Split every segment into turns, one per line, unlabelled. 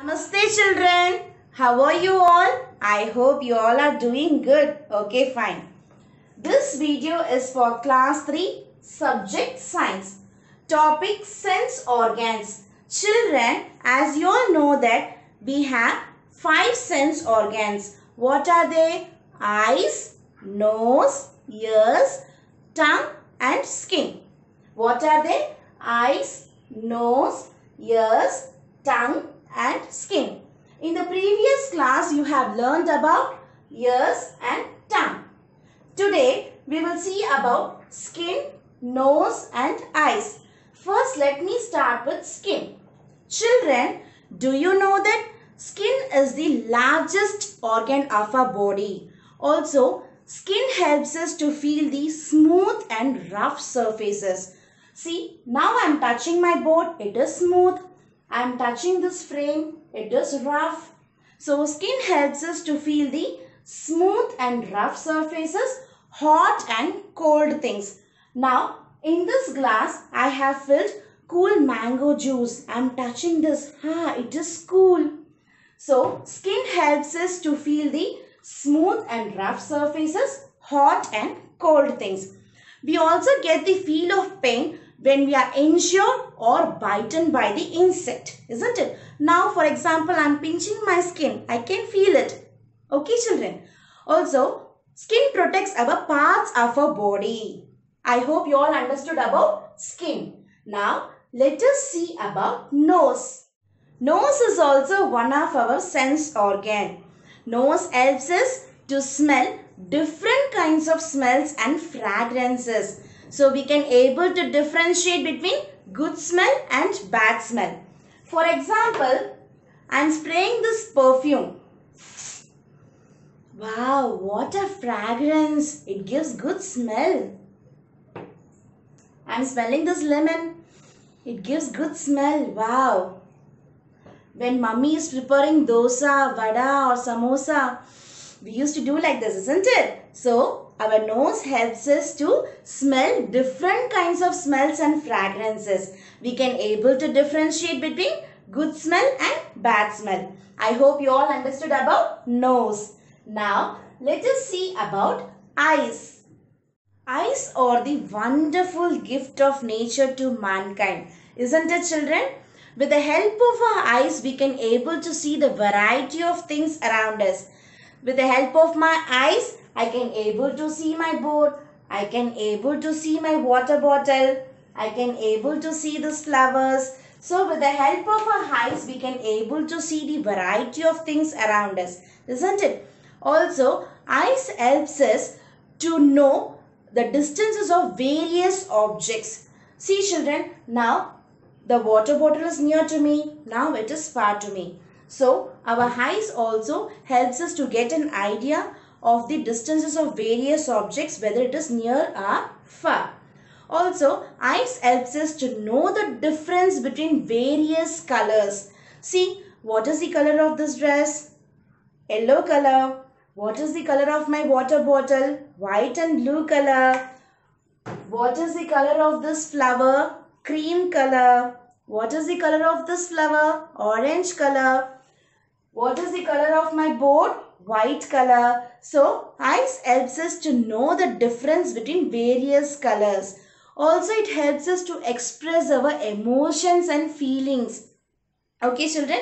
Namaste children. How are you all? I hope you all are doing good. Okay, fine. This video is for class 3 subject science. Topic sense organs. Children, as you all know that we have five sense organs. What are they? Eyes, nose, ears, tongue and skin. What are they? Eyes, nose, ears, tongue and skin. In the previous class you have learned about ears and tongue. Today we will see about skin, nose and eyes. First let me start with skin. Children, do you know that skin is the largest organ of our body? Also, skin helps us to feel the smooth and rough surfaces. See, now I am touching my board, it is smooth. I am touching this frame, it is rough. So, skin helps us to feel the smooth and rough surfaces, hot and cold things. Now, in this glass, I have filled cool mango juice. I am touching this. Ah, it is cool. So, skin helps us to feel the smooth and rough surfaces, hot and cold things. We also get the feel of pain when we are injured or bitten by the insect, isn't it? Now, for example, I am pinching my skin. I can feel it. Okay, children. Also, skin protects our parts of our body. I hope you all understood about skin. Now, let us see about nose. Nose is also one of our sense organ. Nose helps us to smell different kinds of smells and fragrances. So we can able to differentiate between good smell and bad smell. For example, I am spraying this perfume. Wow, what a fragrance. It gives good smell. I am smelling this lemon. It gives good smell. Wow. When mummy is preparing dosa, vada or samosa, we used to do like this, isn't it? So, our nose helps us to smell different kinds of smells and fragrances. We can able to differentiate between good smell and bad smell. I hope you all understood about nose. Now, let us see about eyes. Eyes are the wonderful gift of nature to mankind. Isn't it children? With the help of our eyes, we can able to see the variety of things around us. With the help of my eyes, I can able to see my board. I can able to see my water bottle. I can able to see these flowers. So with the help of our eyes, we can able to see the variety of things around us. Isn't it? Also, eyes helps us to know the distances of various objects. See children, now the water bottle is near to me. Now it is far to me. So, our eyes also helps us to get an idea of the distances of various objects whether it is near or far. Also, eyes helps us to know the difference between various colors. See, what is the color of this dress? Yellow color. What is the color of my water bottle? White and blue color. What is the color of this flower? Cream color. What is the color of this flower? Orange color. What is the color of my board? White color. So, eyes helps us to know the difference between various colors. Also, it helps us to express our emotions and feelings. Okay, children.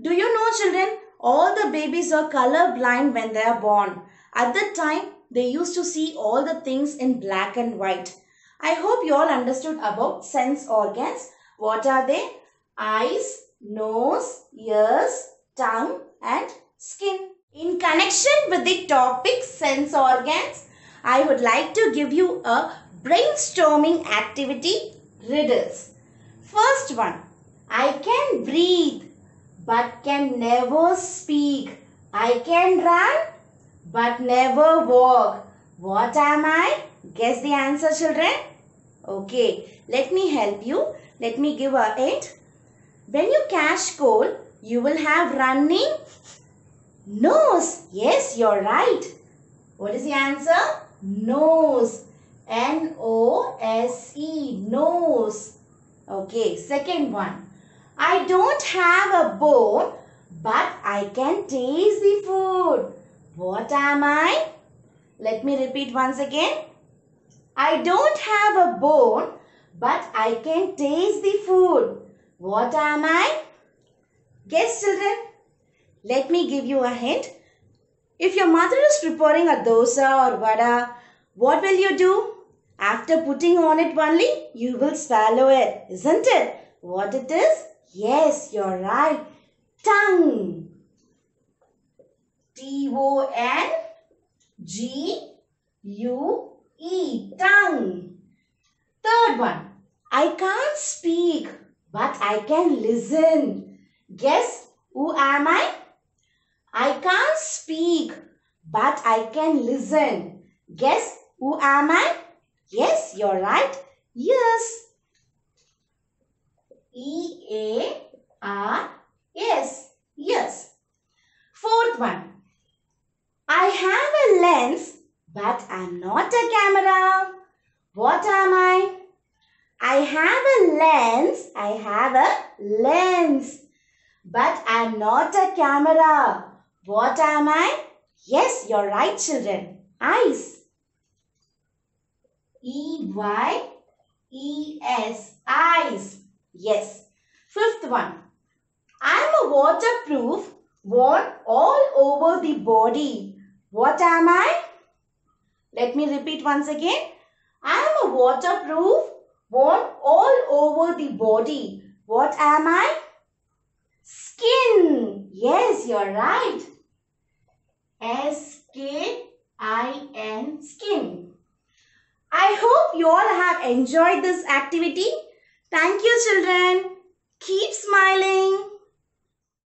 Do you know, children, all the babies are color blind when they are born. At that time, they used to see all the things in black and white. I hope you all understood about sense organs. What are they? Eyes, nose, ears, tongue and skin. In connection with the topic sense organs, I would like to give you a brainstorming activity riddles. First one, I can breathe but can never speak. I can run but never walk. What am I? Guess the answer children. Okay, let me help you. Let me give a hint. When you catch cold, you will have running nose. Yes, you're right. What is the answer? Nose. N-O-S-E. Nose. Okay, second one. I don't have a bone, but I can taste the food. What am I? Let me repeat once again. I don't have a bone, but I can taste the food. What am I? Guess children. Let me give you a hint. If your mother is preparing a dosa or vada, what will you do? After putting on it only, you will swallow it, isn't it? What it is? Yes, you're right. Tongue. T-O-N G-U-E. Tongue. Third one. I can't speak, but I can listen. Guess who am I? I can't speak, but I can listen. Guess who am I? Yes, you're right. Yes. E A R S. Yes. Fourth one. I have a lens, but I'm not a camera. What am I? I have a lens. I have a lens. But I'm not a camera. What am I? Yes, you're right, children. Eyes. E Y E S. Eyes. Yes. Fifth one. I'm a waterproof worn all over the body. What am I? Let me repeat once again. I am a waterproof worn all over the body. What am I? Skin. Yes, you're right. S-K-I-N, skin. I hope you all have enjoyed this activity. Thank you children. Keep smiling.